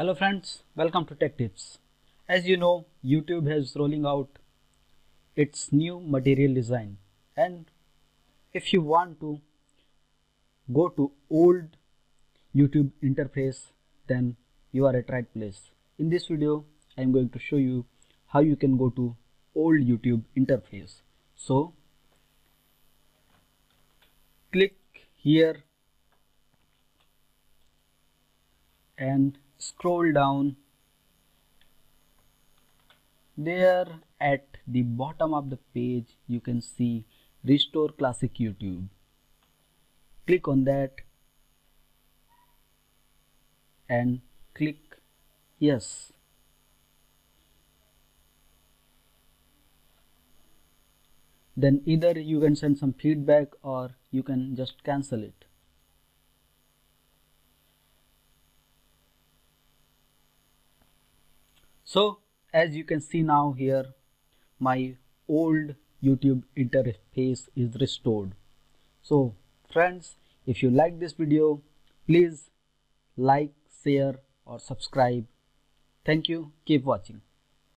Hello friends, welcome to Tech Tips. As you know, YouTube has rolling out its new material design and if you want to go to old YouTube interface then you are at right place. In this video I am going to show you how you can go to old YouTube interface. So click here and scroll down. There at the bottom of the page you can see restore classic YouTube. Click on that and click yes. Then either you can send some feedback or you can just cancel it so as you can see now here my old YouTube interface is restored. So friends if you like this video please like share or subscribe. Thank you. Keep watching